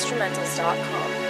instrumentals.com.